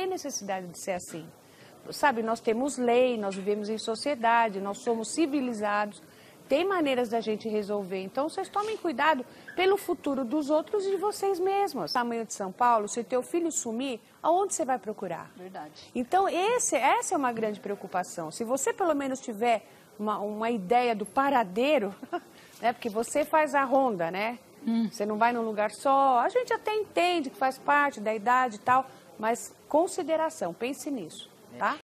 tem necessidade de ser assim. Sabe, nós temos lei, nós vivemos em sociedade, nós somos civilizados, tem maneiras da gente resolver. Então, vocês tomem cuidado pelo futuro dos outros e de vocês mesmos. Tamanho de São Paulo, se teu filho sumir, aonde você vai procurar? Verdade. Então, esse, essa é uma grande preocupação. Se você pelo menos tiver uma, uma ideia do paradeiro, né? Porque você faz a ronda, né? Hum. Você não vai num lugar só. A gente até entende que faz parte da idade e tal, mas consideração, pense nisso, tá?